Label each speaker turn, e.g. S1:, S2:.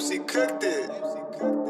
S1: She cooked it.